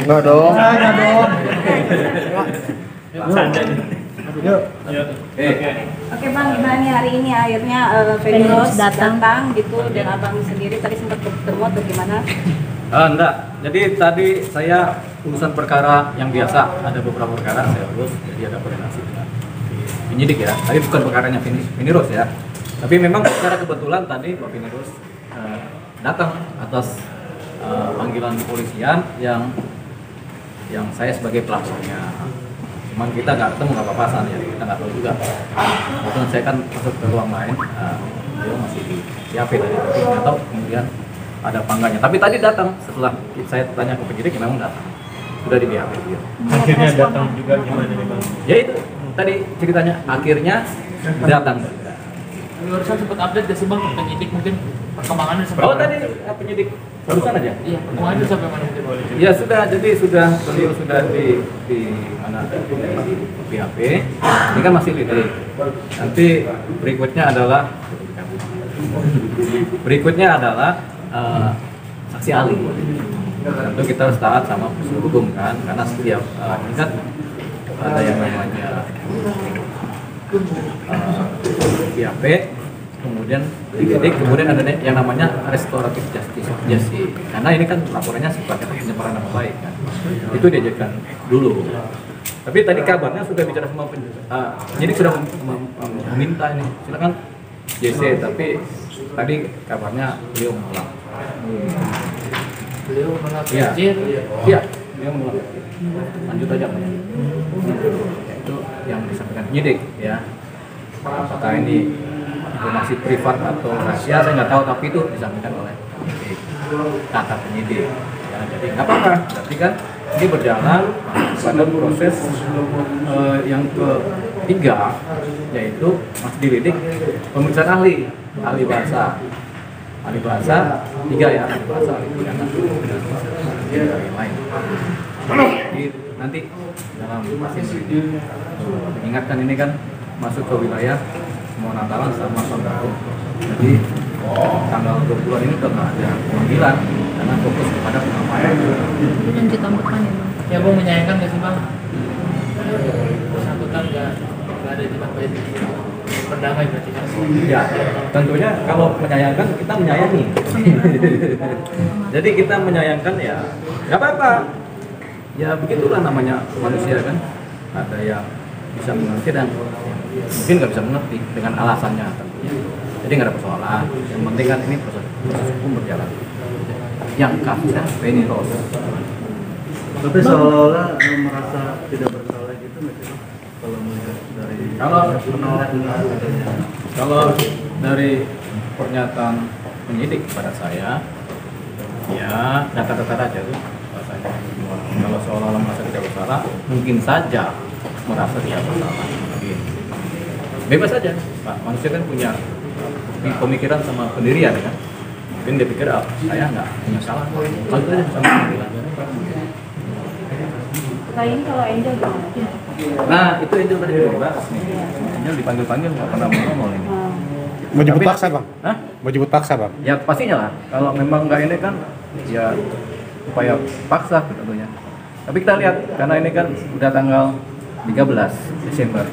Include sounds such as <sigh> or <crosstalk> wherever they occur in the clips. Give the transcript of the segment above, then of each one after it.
Enggak dong. Enggak dong. Yuk. Oke bang, gimana nih hari ini akhirnya uh, Venus datang. datang gitu dan abang sendiri tadi sempat ketemu atau gimana? Ah, enggak. Jadi tadi saya urusan perkara yang biasa, ada beberapa perkara saya urus, jadi ada koordinasi dengan penyidik ya. Tapi bukan perkaranya Rose ya. Tapi memang secara kebetulan tadi Pak Vini Rose eh, datang atas eh, panggilan kepolisian yang yang saya sebagai pelapornya. Cuman kita nggak ketemu nggak papasan ya, kita nggak tahu juga. Kebetulan saya kan masuk ke ruang lain, eh, beliau masih di siapa tadi, tapi nggak tahu kemudian ada pangganya. Tapi tadi datang setelah saya tanya ke penyidik memang datang. Sudah di BAP dia. Akhirnya datang juga gimana nih bang? Ya itu tadi ceritanya akhirnya datang. Barusan sempat update gak sih bang penyidik mungkin perkembangannya seperti Oh tadi eh, penyidik barusan aja. Iya, perkembangannya sampai mana mungkin? Ya sudah, jadi sudah beliau sudah di di mana di BAP. Ini kan masih lidik. Nanti berikutnya adalah berikutnya adalah eh, saksi ahli. Tentu kita harus taat sama prosedur hukum kan, karena setiap eh, ini kan ada yang namanya eh, BAP, kemudian dididik, kemudian ada yang namanya restoratif justice, justice. Karena ini kan laporannya sifatnya pencemaran nama baik kan. Itu diajarkan dulu. Tapi tadi kabarnya sudah bicara sama pen, uh, jadi sudah mem- mem- mem- meminta ini, silakan JC. Tapi tadi kabarnya beliau menolak. Beliau menolak izin. Iya, beliau menolak. Lanjut aja. Pak. Itu yang disampaikan penyidik ya. Apakah ini informasi privat atau rahasia saya nggak tahu tapi itu disampaikan oleh kata penyidik. Ya, jadi nggak apa-apa. Berarti kan ini berjalan pada proses eh, yang ketiga yaitu masih dilidik pemeriksaan ahli ahli bahasa ahli bahasa tiga ya ahli bahasa ahli pidana dan yang lain jadi nanti dalam masih mengingatkan ini kan masuk ke wilayah mau Natalan sama tahun baru jadi tanggal 20 ini udah nggak ada pemanggilan karena fokus kepada pengapayan Lanjut tahun depan ya bang. Ya bang menyayangkan gak sih bang? Bersangkutan gak, gak ada di apa ya? Berdamai berarti kan? Ya, tentunya kalau menyayangkan kita menyayangi. Jadi kita menyayangkan ya, nggak apa-apa. Ya begitulah namanya manusia kan. Ada yang bisa mengerti dan mungkin nggak bisa mengerti dengan alasannya tentunya. Jadi nggak ada persoalan. Yang penting kan ini proses, proses hukum berjalan. Yang kasusnya Penny Rose. Tapi seolah-olah merasa tidak bersalah gitu nggak? Kalau melihat dari Kalau menolak Kalau dari pernyataan penyidik kepada saya, ya data-data aja tuh. Kalau seolah-olah merasa tidak bersalah, mungkin saja merasa tidak bersalah. Bebas saja, Pak. Manusia kan punya pemikiran sama pendirian kan. Mungkin dia pikir, ah, saya nggak punya salah. Lalu aja sama pendirian. Kali ini kalau Angel gimana? Nah, itu Angel tadi dibahas nih. Angel dipanggil-panggil nggak pernah mau ngomong ini. Mau jemput Tapi- paksa bang? Hah? Mau jemput paksa bang? Ya pastinya lah. Kalau memang nggak ini kan ya upaya paksa tentunya. Tapi kita lihat karena ini kan udah tanggal 13 Desember,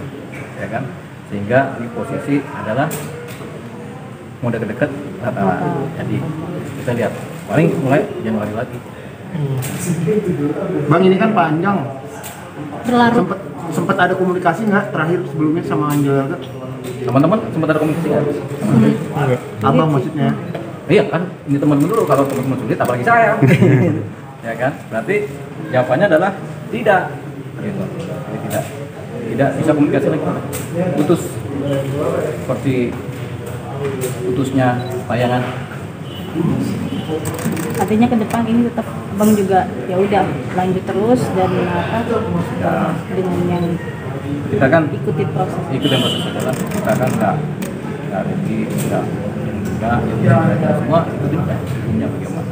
ya kan? Sehingga ini posisi adalah mau deket-deket Natalan. Jadi kita lihat paling mulai Januari lagi. Bang ini kan panjang. Berlarut. Sempet sempet ada komunikasi nggak terakhir sebelumnya sama Angel? Teman-teman sempat ada komunikasi nggak? Abang maksudnya? Iya kan, ini teman dulu kalau teman-teman sulit apalagi saya. <laughs> ya kan? Berarti jawabannya adalah tidak. Gitu. Jadi tidak tidak bisa komunikasi lagi. Putus seperti putusnya layangan. Artinya ke depan ini tetap abang juga ya udah lanjut terus dan apa dengan yang Kita kan ikuti proses. ikut yang proses adalah kita kan nggak nggak rugi nggak nggak ya kita semua ikutin ya hukumnya bagaimana.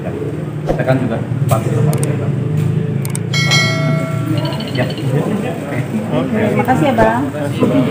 Ya. Kita kan juga patuh sama aturan. Ya. Oke. Okay. Makasih ya, Bang. Makasih, Bang.